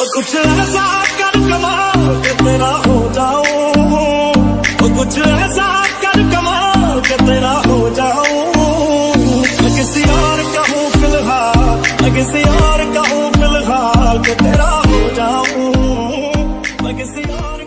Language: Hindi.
और कुछ ऐसा कर कमाल के तेरा हो जाऊँ। और कुछ ऐसा कर कमाल के तेरा हो जाऊँ। मैं किसी और का हूँ फ़िलहाल किसी और का हूँ फ़िलहाल के तेरा हो जाऊँ। मैं किसी और